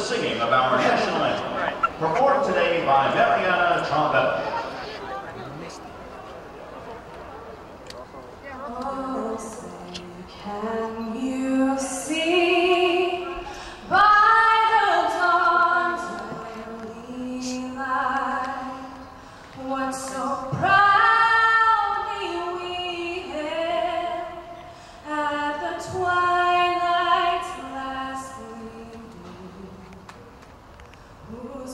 the singing of our national anthem, performed today by Mariana Trombetta. so proud.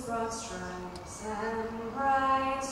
crossed stripes and bright